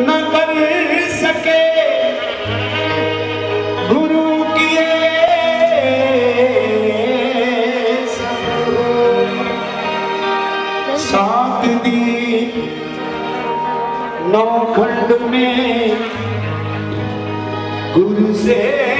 न कर सके। गुरु किए सात दी में। गुरु से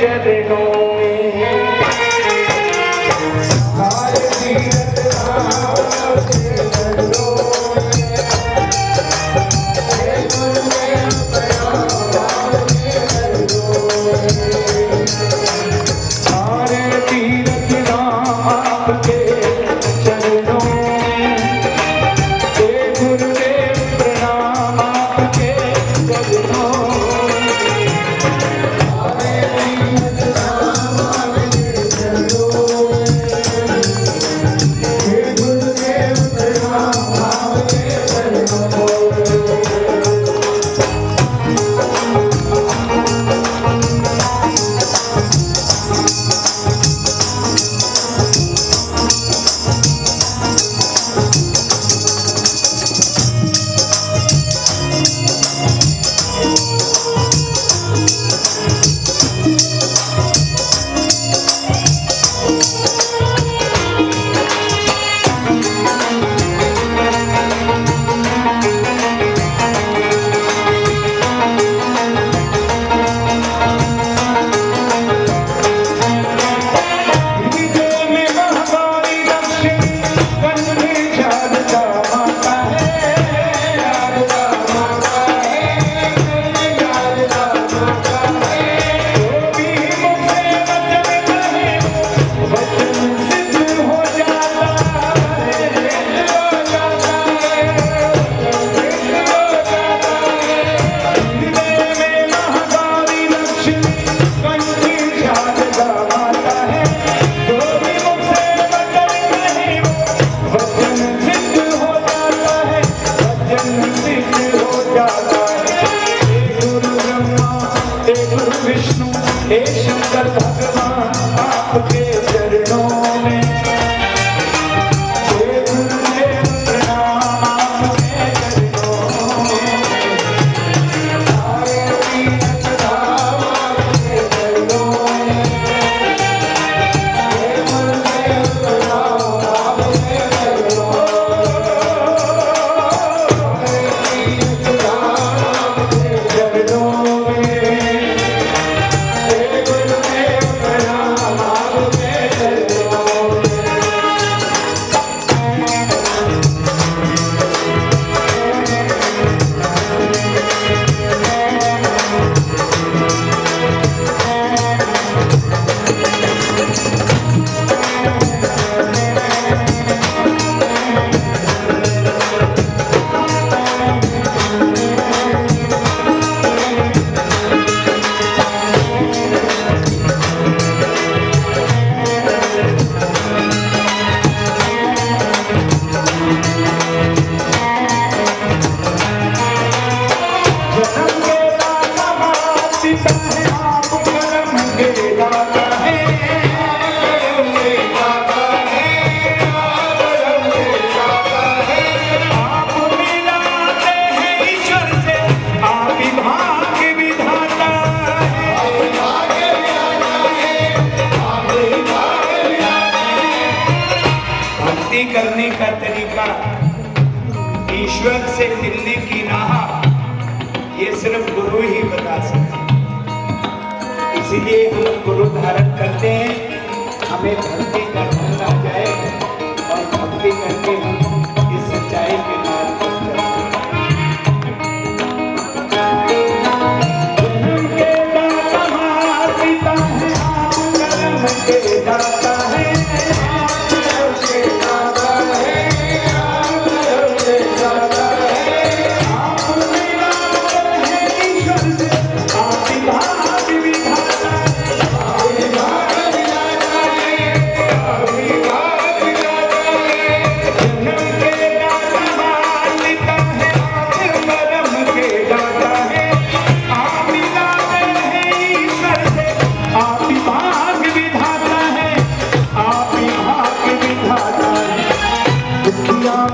चरणों में। जीवन से मिलने की राह, ये सिर्फ़ गुरु ही बता सकते इसीलिए हम गुरु धारण करते हैं, हमें भक्ति का धन आ जाए और भक्ति करके हम इस सच्चाई के मार्ग पर चलते हैं।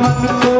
मन को